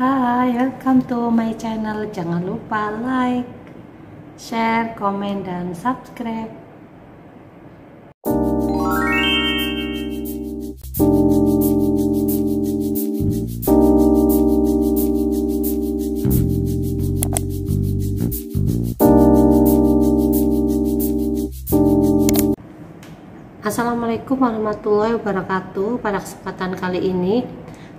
Hai, welcome to my channel. Jangan lupa like, share, komen, dan subscribe. Assalamualaikum warahmatullahi wabarakatuh. Pada kesempatan kali ini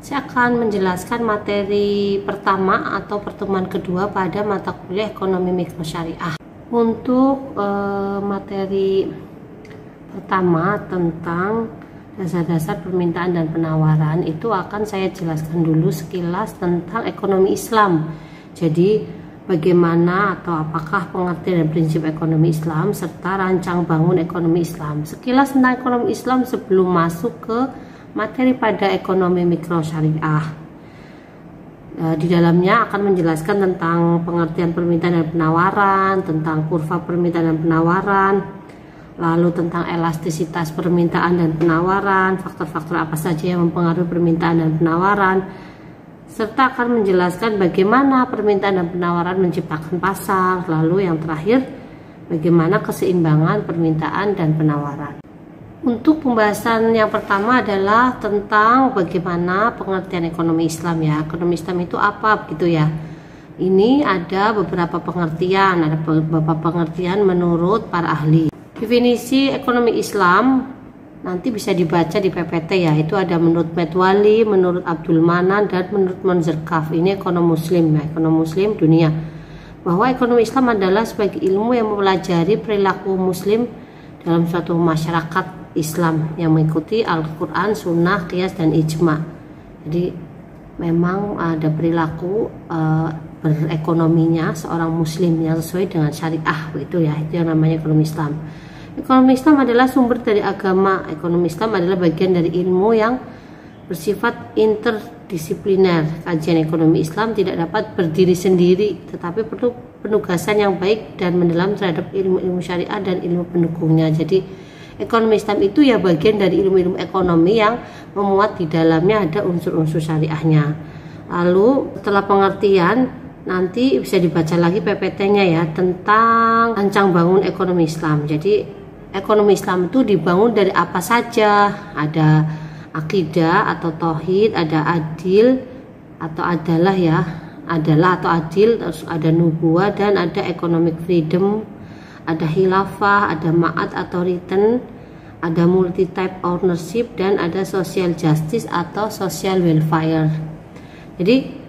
saya akan menjelaskan materi pertama atau pertemuan kedua pada mata kuliah ekonomi mikro syariah. Untuk e, materi pertama tentang dasar-dasar permintaan dan penawaran itu akan saya jelaskan dulu sekilas tentang ekonomi Islam. Jadi bagaimana atau apakah pengertian dan prinsip ekonomi Islam serta rancang bangun ekonomi Islam. Sekilas tentang ekonomi Islam sebelum masuk ke materi pada ekonomi mikro syariah. E, di dalamnya akan menjelaskan tentang pengertian permintaan dan penawaran, tentang kurva permintaan dan penawaran, lalu tentang elastisitas permintaan dan penawaran, faktor-faktor apa saja yang mempengaruhi permintaan dan penawaran, serta akan menjelaskan bagaimana permintaan dan penawaran menciptakan pasar, lalu yang terakhir bagaimana keseimbangan permintaan dan penawaran. Untuk pembahasan yang pertama adalah tentang bagaimana pengertian ekonomi Islam ya. Ekonomi Islam itu apa begitu ya? Ini ada beberapa pengertian, ada beberapa pengertian menurut para ahli. Definisi ekonomi Islam nanti bisa dibaca di PPT ya. Itu ada menurut Metwali, menurut Abdul Manan dan menurut Monzerkaf. Ini ekonomi muslim ya, ekonomi muslim dunia. Bahwa ekonomi Islam adalah sebagai ilmu yang mempelajari perilaku muslim dalam suatu masyarakat Islam yang mengikuti Al-Quran, Sunnah, Qiyas, dan Ijma. Jadi memang ada perilaku uh, berekonominya seorang Muslim yang sesuai dengan syariah itu ya itu yang namanya ekonomi Islam. Ekonomi Islam adalah sumber dari agama. Ekonomi Islam adalah bagian dari ilmu yang bersifat interdisipliner. Kajian ekonomi Islam tidak dapat berdiri sendiri, tetapi perlu penugasan yang baik dan mendalam terhadap ilmu-ilmu syariah dan ilmu pendukungnya. Jadi Ekonomi Islam itu ya bagian dari ilmu-ilmu ekonomi yang memuat di dalamnya ada unsur-unsur syariahnya. Lalu setelah pengertian nanti bisa dibaca lagi PPT-nya ya tentang rancang bangun ekonomi Islam. Jadi ekonomi Islam itu dibangun dari apa saja? Ada akidah atau tauhid, ada adil atau adalah ya, adalah atau adil, terus ada nubuah dan ada economic freedom ada hilafah, ada ma'at atau return, ada multi type ownership dan ada social justice atau social welfare. Jadi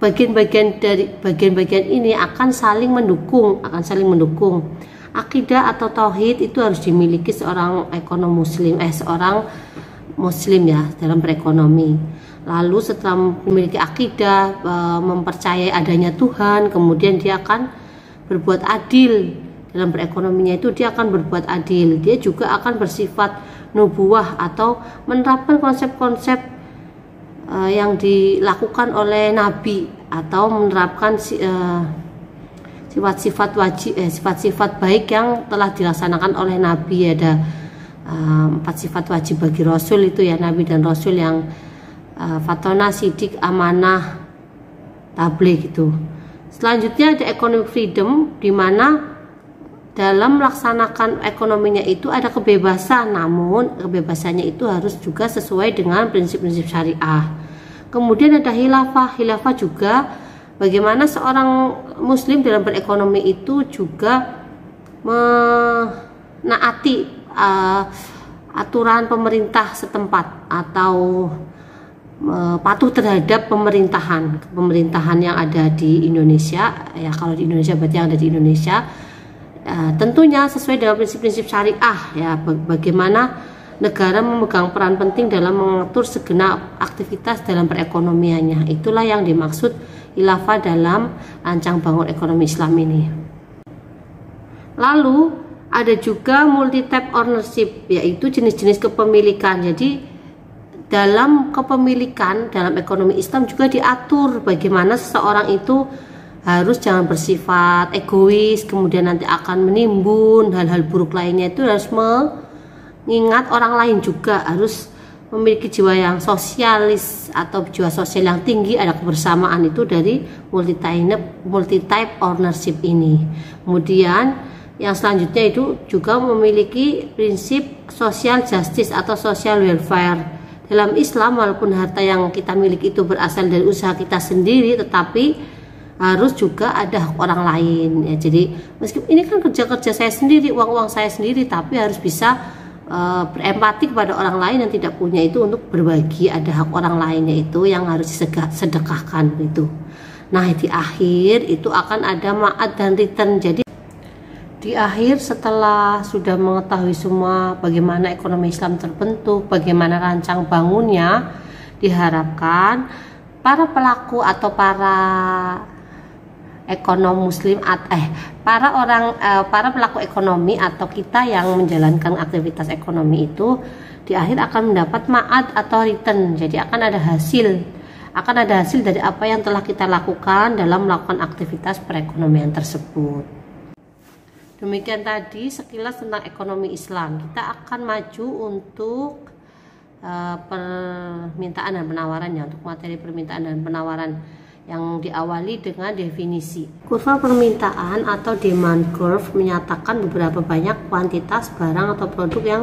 bagian-bagian dari bagian-bagian ini akan saling mendukung, akan saling mendukung. Akidah atau tauhid itu harus dimiliki seorang ekonom muslim, eh seorang muslim ya dalam berekonomi. Lalu setelah memiliki akidah, eh, mempercayai adanya Tuhan, kemudian dia akan berbuat adil dalam berekonominya itu dia akan berbuat adil. Dia juga akan bersifat nubuah atau menerapkan konsep-konsep uh, yang dilakukan oleh nabi atau menerapkan uh, sifat-sifat wajib eh, sifat-sifat baik yang telah dilaksanakan oleh nabi. Ada uh, empat sifat wajib bagi rasul itu ya nabi dan rasul yang uh, fatona sidik amanah tabligh gitu selanjutnya ada economic freedom di mana dalam melaksanakan ekonominya itu ada kebebasan namun kebebasannya itu harus juga sesuai dengan prinsip-prinsip syariah. Kemudian ada hilafah hilafah juga bagaimana seorang muslim dalam berekonomi itu juga menaati uh, aturan pemerintah setempat atau uh, patuh terhadap pemerintahan. Pemerintahan yang ada di Indonesia ya kalau di Indonesia berarti yang ada di Indonesia Ya, tentunya sesuai dengan prinsip-prinsip syariah ya bagaimana negara memegang peran penting dalam mengatur segenap aktivitas dalam perekonomiannya. Itulah yang dimaksud ilafah dalam rancang bangun ekonomi Islam ini. Lalu ada juga multi type ownership yaitu jenis-jenis kepemilikan. Jadi dalam kepemilikan dalam ekonomi Islam juga diatur bagaimana seseorang itu harus jangan bersifat egois kemudian nanti akan menimbun. Hal-hal buruk lainnya itu harus mengingat orang lain juga. Harus memiliki jiwa yang sosialis atau jiwa sosial yang tinggi. Ada kebersamaan itu dari multi type multi type ownership ini. Kemudian yang selanjutnya itu juga memiliki prinsip social justice atau social welfare. Dalam Islam walaupun harta yang kita miliki itu berasal dari usaha kita sendiri tetapi harus juga ada orang lain ya. Jadi meskipun ini kan kerja kerja saya sendiri uang uang saya sendiri tapi harus bisa uh, berempati kepada orang lain yang tidak punya itu untuk berbagi ada hak orang lainnya itu yang harus disedekahkan itu. Nah di akhir itu akan ada maat dan return. Jadi di akhir setelah sudah mengetahui semua bagaimana ekonomi Islam terbentuk, bagaimana rancang bangunnya, diharapkan para pelaku atau para ekonom muslim eh para orang eh, para pelaku ekonomi atau kita yang menjalankan aktivitas ekonomi itu di akhir akan mendapat maat atau return. Jadi akan ada hasil. Akan ada hasil dari apa yang telah kita lakukan dalam melakukan aktivitas perekonomian tersebut. Demikian tadi sekilas tentang ekonomi Islam. Kita akan maju untuk uh, permintaan dan penawarannya untuk materi permintaan dan penawaran yang diawali dengan definisi. Kurva permintaan atau demand curve menyatakan beberapa banyak kuantitas barang atau produk yang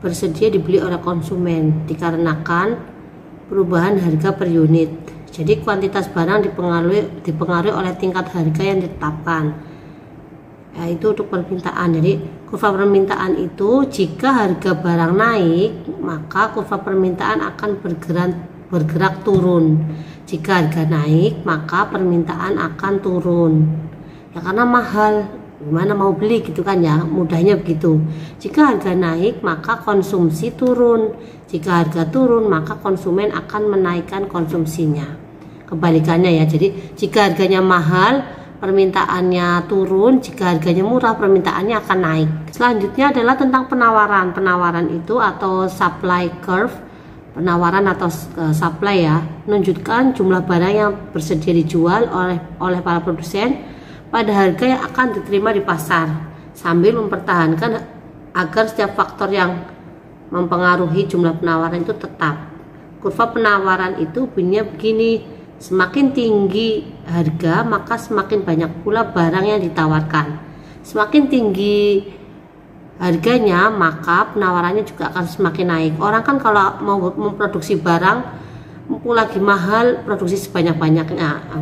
bersedia dibeli oleh konsumen dikarenakan perubahan harga per unit. Jadi kuantitas barang dipengaruhi dipengaruhi oleh tingkat harga yang ditetapkan. Ya, itu untuk permintaan. Jadi kurva permintaan itu jika harga barang naik, maka kurva permintaan akan bergerak bergerak turun. Jika harga naik, maka permintaan akan turun. Ya karena mahal, gimana mau beli gitu kan ya, mudahnya begitu. Jika harga naik, maka konsumsi turun. Jika harga turun, maka konsumen akan menaikkan konsumsinya. Kebalikannya ya. Jadi, jika harganya mahal, permintaannya turun, jika harganya murah, permintaannya akan naik. Selanjutnya adalah tentang penawaran. Penawaran itu atau supply curve penawaran atau uh, supply ya menunjukkan jumlah barang yang bersedia dijual oleh oleh para produsen pada harga yang akan diterima di pasar sambil mempertahankan agar setiap faktor yang mempengaruhi jumlah penawaran itu tetap. Kurva penawaran itu bunyinya begini semakin tinggi harga maka semakin banyak pula barang yang ditawarkan. Semakin tinggi harganya maka penawarannya juga akan semakin naik. Orang kan kalau mau memproduksi barang mumpung lagi mahal produksi sebanyak-banyaknya.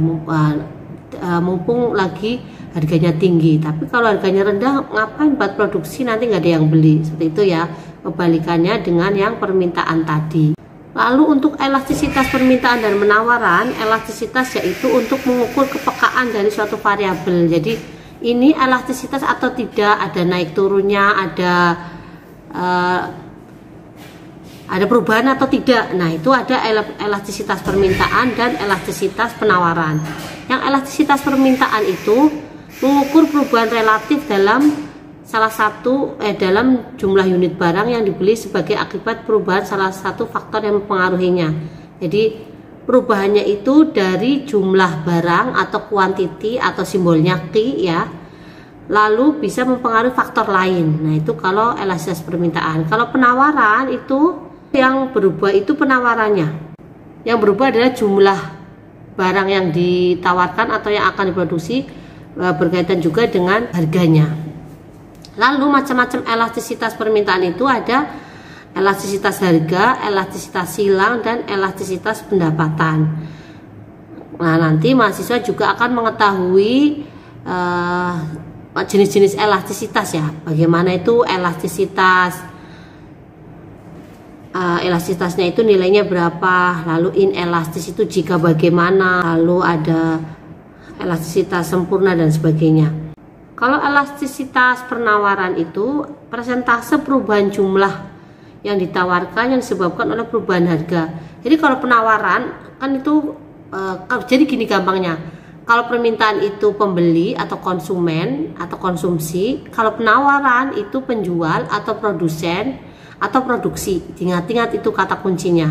Mumpung lagi harganya tinggi. Tapi kalau harganya rendah ngapain buat produksi? Nanti nggak ada yang beli. Seperti itu ya kebalikannya dengan yang permintaan tadi. Lalu untuk elastisitas permintaan dan penawaran elastisitas yaitu untuk mengukur kepekaan dari suatu variabel. Jadi ini elastisitas atau tidak? Ada naik turunnya? Ada uh, ada perubahan atau tidak? Nah itu ada elastisitas permintaan dan elastisitas penawaran. Yang elastisitas permintaan itu mengukur perubahan relatif dalam salah satu eh dalam jumlah unit barang yang dibeli sebagai akibat perubahan salah satu faktor yang mempengaruhinya. Jadi perubahannya itu dari jumlah barang atau kuantiti atau simbolnya Q ya lalu bisa mempengaruhi faktor lain. Nah itu kalau elastisitas permintaan. Kalau penawaran itu yang berubah itu penawarannya. Yang berubah adalah jumlah barang yang ditawarkan atau yang akan diproduksi e, berkaitan juga dengan harganya. Lalu macam-macam elastisitas permintaan itu ada elastisitas harga, elastisitas silang, dan elastisitas pendapatan. Nah, nanti mahasiswa juga akan mengetahui eh, jenis-jenis elastisitas ya. Bagaimana itu elastisitas uh, elastisitasnya itu nilainya berapa, lalu inelastis itu jika bagaimana, lalu ada elastisitas sempurna dan sebagainya. Kalau elastisitas penawaran itu persentase perubahan jumlah yang ditawarkan yang disebabkan oleh perubahan harga. Jadi kalau penawaran kan itu uh, jadi gini gampangnya. Kalau permintaan itu pembeli atau konsumen atau konsumsi, kalau penawaran itu penjual atau produsen atau produksi. Ingat-ingat itu kata kuncinya.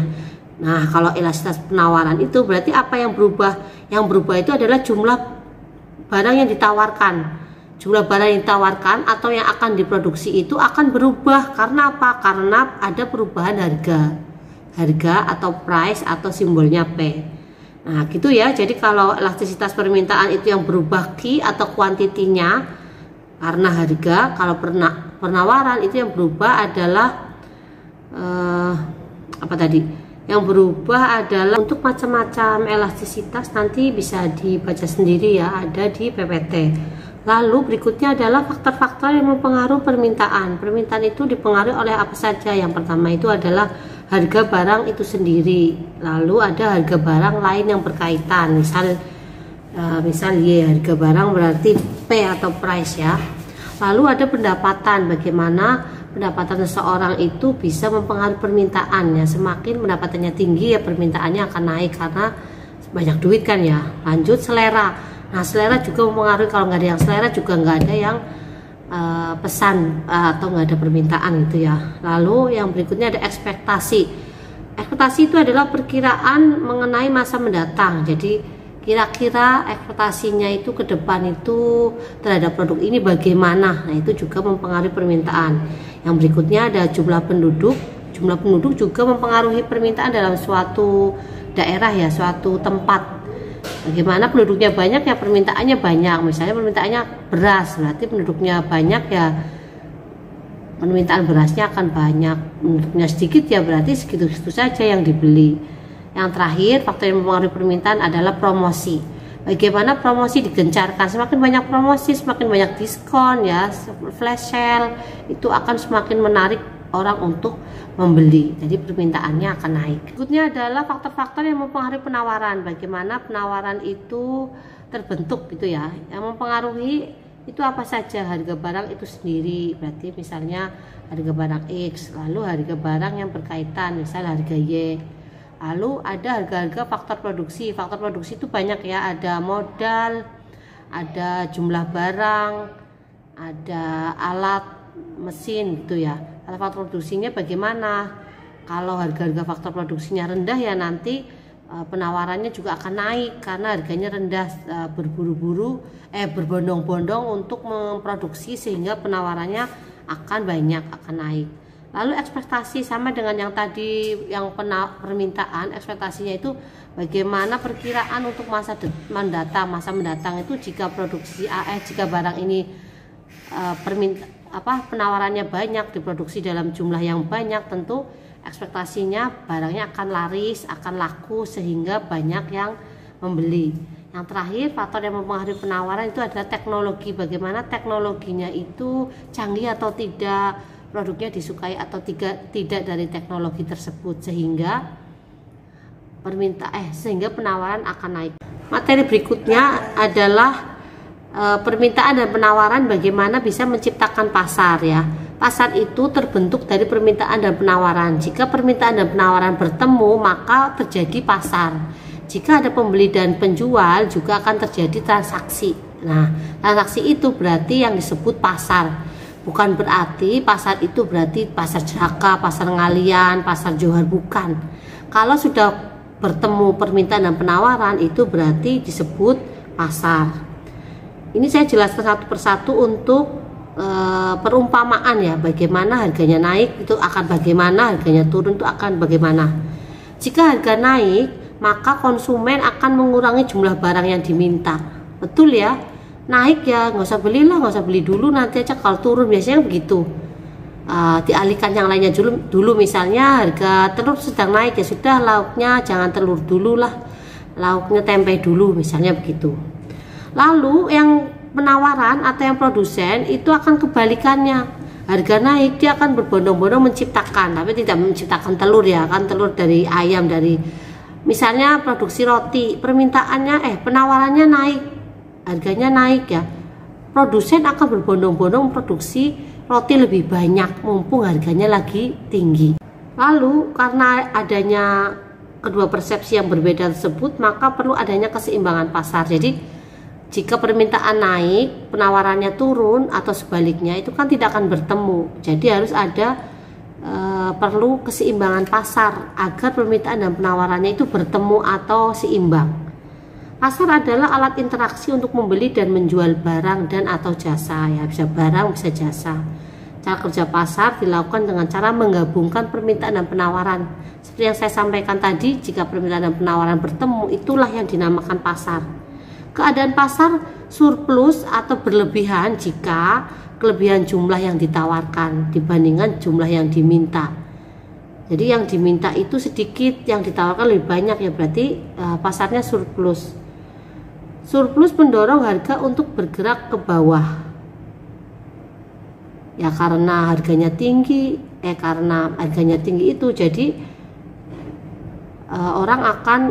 Nah, kalau elastisitas penawaran itu berarti apa yang berubah? Yang berubah itu adalah jumlah barang yang ditawarkan. jumlah barang yang ditawarkan atau yang akan diproduksi itu akan berubah karena apa? Karena ada perubahan harga. Harga atau price atau simbolnya P. Nah, gitu ya. Jadi kalau elastisitas permintaan itu yang berubah Q atau kuantitinya karena harga, kalau pernah penawaran itu yang berubah adalah eh, apa tadi? Yang berubah adalah untuk macam-macam elastisitas nanti bisa dibaca sendiri ya, ada di PPT. Lalu berikutnya adalah faktor-faktor yang mempengaruhi permintaan. Permintaan itu dipengaruhi oleh apa saja? Yang pertama itu adalah harga barang itu sendiri. Lalu ada harga barang lain yang berkaitan. Misal uh, misal Y harga barang berarti P atau price ya. Lalu ada pendapatan. Bagaimana pendapatan seseorang itu bisa mempengaruhi permintaan ya. Semakin pendapatannya tinggi ya permintaannya akan naik karena banyak duit kan ya. Lanjut selera Nah selera juga mempengaruhi kalau nggak ada yang selera juga nggak ada yang uh, pesan uh, atau nggak ada permintaan gitu ya. Lalu yang berikutnya ada ekspektasi. Ekspektasi itu adalah perkiraan mengenai masa mendatang. Jadi kira-kira ekspektasinya itu ke depan itu terhadap produk ini bagaimana. Nah itu juga mempengaruhi permintaan. Yang berikutnya ada jumlah penduduk. Jumlah penduduk juga mempengaruhi permintaan dalam suatu daerah ya, suatu tempat Bagaimana penduduknya banyak ya permintaannya banyak. Misalnya permintaannya beras, berarti penduduknya banyak ya permintaan berasnya akan banyak. Penduduknya sedikit ya berarti segitu-segitu saja yang dibeli. Yang terakhir, faktor yang mempengaruhi permintaan adalah promosi. Bagaimana promosi digencarkan? Semakin banyak promosi, semakin banyak diskon ya, flash sale itu akan semakin menarik orang untuk membeli. Jadi permintaannya akan naik. Berikutnya adalah faktor-faktor yang mempengaruhi penawaran. Bagaimana penawaran itu terbentuk gitu ya. Yang mempengaruhi itu apa saja harga barang itu sendiri. Berarti misalnya harga barang X, lalu harga barang yang berkaitan, misal harga Y. Lalu ada harga-harga faktor produksi. Faktor produksi itu banyak ya, ada modal, ada jumlah barang, ada alat mesin gitu ya faktor produksinya bagaimana? Kalau harga-harga faktor produksinya rendah ya nanti uh, penawarannya juga akan naik karena harganya rendah uh, berburu-buru eh berbondong-bondong untuk memproduksi sehingga penawarannya akan banyak akan naik. Lalu ekspektasi sama dengan yang tadi yang pena, permintaan ekspektasinya itu bagaimana perkiraan untuk masa mendatang masa mendatang itu jika produksi AS jika barang ini perminta apa penawarannya banyak diproduksi dalam jumlah yang banyak tentu ekspektasinya barangnya akan laris akan laku sehingga banyak yang membeli. Yang terakhir faktor yang mempengaruhi penawaran itu adalah teknologi. Bagaimana teknologinya itu canggih atau tidak produknya disukai atau tidak tidak dari teknologi tersebut sehingga permintaan eh sehingga penawaran akan naik. Materi berikutnya adalah e, permintaan dan penawaran bagaimana bisa menciptakan pasar ya. Pasar itu terbentuk dari permintaan dan penawaran. Jika permintaan dan penawaran bertemu, maka terjadi pasar. Jika ada pembeli dan penjual, juga akan terjadi transaksi. Nah, transaksi itu berarti yang disebut pasar. Bukan berarti pasar itu berarti pasar jaka, pasar ngalian, pasar johar bukan. Kalau sudah bertemu permintaan dan penawaran itu berarti disebut pasar. Ini saya jelaskan satu persatu untuk e, perumpamaan ya, bagaimana harganya naik itu akan bagaimana, harganya turun itu akan bagaimana. Jika harga naik, maka konsumen akan mengurangi jumlah barang yang diminta. Betul ya? Naik ya, nggak usah belilah, nggak usah beli dulu nanti aja kalau turun biasanya begitu. Uh, dialihkan yang lainnya dulu dulu misalnya harga telur sedang naik ya sudah lauknya jangan telur dulu lah lauknya tempe dulu misalnya begitu Lalu yang penawaran atau yang produsen itu akan kebalikannya. Harga naik dia akan berbondong-bondong menciptakan, tapi tidak menciptakan telur ya, kan telur dari ayam dari misalnya produksi roti, permintaannya eh penawarannya naik, harganya naik ya. Produsen akan berbondong-bondong produksi roti lebih banyak mumpung harganya lagi tinggi. Lalu karena adanya kedua persepsi yang berbeda tersebut, maka perlu adanya keseimbangan pasar. Jadi jika permintaan naik, penawarannya turun atau sebaliknya itu kan tidak akan bertemu. Jadi harus ada e, perlu keseimbangan pasar agar permintaan dan penawarannya itu bertemu atau seimbang. Pasar adalah alat interaksi untuk membeli dan menjual barang dan atau jasa ya bisa barang bisa jasa. Cara kerja pasar dilakukan dengan cara menggabungkan permintaan dan penawaran. Seperti yang saya sampaikan tadi, jika permintaan dan penawaran bertemu, itulah yang dinamakan pasar. Keadaan pasar surplus atau berlebihan jika kelebihan jumlah yang ditawarkan dibandingkan jumlah yang diminta. Jadi yang diminta itu sedikit, yang ditawarkan lebih banyak ya berarti uh, pasarnya surplus. Surplus mendorong harga untuk bergerak ke bawah ya karena harganya tinggi eh karena harganya tinggi itu jadi uh, orang akan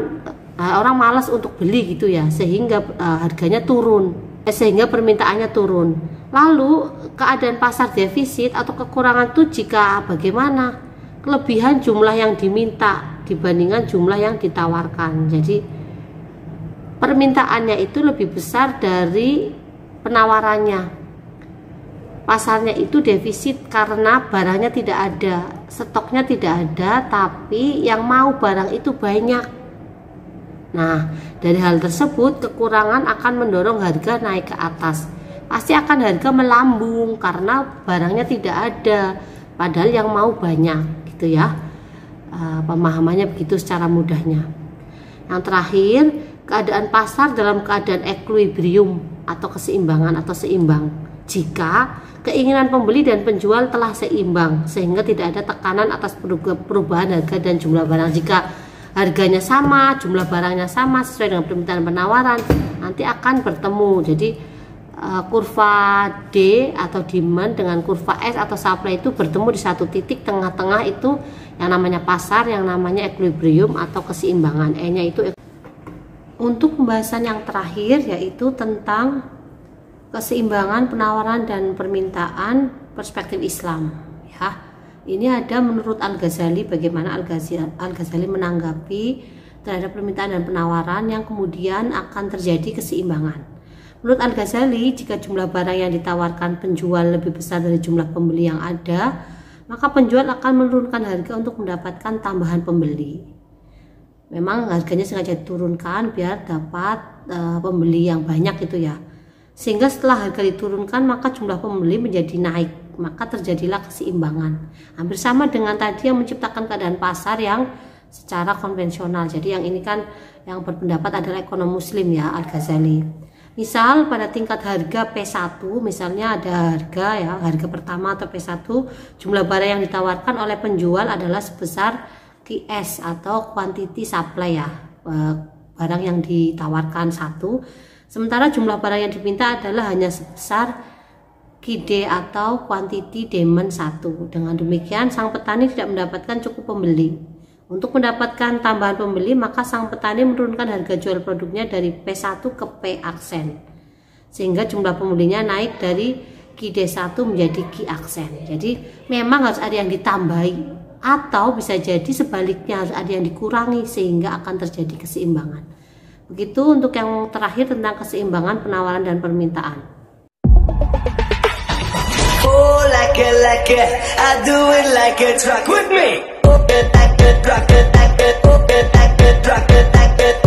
uh, orang malas untuk beli gitu ya sehingga uh, harganya turun eh, sehingga permintaannya turun. Lalu keadaan pasar defisit atau kekurangan itu jika bagaimana? Kelebihan jumlah yang diminta dibandingkan jumlah yang ditawarkan. Jadi permintaannya itu lebih besar dari penawarannya. Pasarnya itu defisit karena barangnya tidak ada, stoknya tidak ada, tapi yang mau barang itu banyak. Nah, dari hal tersebut kekurangan akan mendorong harga naik ke atas. Pasti akan harga melambung karena barangnya tidak ada, padahal yang mau banyak, gitu ya. Uh, pemahamannya begitu secara mudahnya. Yang terakhir, keadaan pasar dalam keadaan equilibrium atau keseimbangan atau seimbang. Jika keinginan pembeli dan penjual telah seimbang sehingga tidak ada tekanan atas perubahan harga dan jumlah barang jika harganya sama jumlah barangnya sama sesuai dengan permintaan penawaran nanti akan bertemu. Jadi uh, kurva D atau demand dengan kurva S atau supply itu bertemu di satu titik tengah-tengah itu yang namanya pasar yang namanya equilibrium atau keseimbangan. E nya itu untuk pembahasan yang terakhir yaitu tentang keseimbangan penawaran dan permintaan perspektif Islam ini ada menurut Al Ghazali bagaimana Al Ghazali, Al Ghazali menanggapi terhadap permintaan dan penawaran yang kemudian akan terjadi keseimbangan. Menurut Al Ghazali jika jumlah barang yang ditawarkan penjual lebih besar dari jumlah pembeli yang ada maka penjual akan menurunkan harga untuk mendapatkan tambahan pembeli. Memang harganya sengaja diturunkan biar dapat uh, pembeli yang banyak itu ya. Sehingga setelah harga diturunkan maka jumlah pembeli menjadi naik maka terjadilah keseimbangan. Hampir sama dengan tadi yang menciptakan keadaan pasar yang secara konvensional. Jadi yang ini kan yang berpendapat adalah ekonom muslim ya Al-Ghazali. Misal pada tingkat harga P1 misalnya ada harga ya harga pertama atau P1 jumlah barang yang ditawarkan oleh penjual adalah sebesar QS atau quantity supply ya eh, barang yang ditawarkan satu. Sementara jumlah barang yang diminta adalah hanya sebesar KD atau quantity demand 1. Dengan demikian, sang petani tidak mendapatkan cukup pembeli. Untuk mendapatkan tambahan pembeli, maka sang petani menurunkan harga jual produknya dari P1 ke P aksen. Sehingga jumlah pembelinya naik dari KD 1 menjadi Ki aksen. Jadi memang harus ada yang ditambahi atau bisa jadi sebaliknya harus ada yang dikurangi sehingga akan terjadi keseimbangan. Begitu untuk yang terakhir tentang keseimbangan penawaran dan permintaan. Oh, like it, like it. I do it like it. Rock with me. Oh, like it, it, like it. Oh, like it, rock it, like it.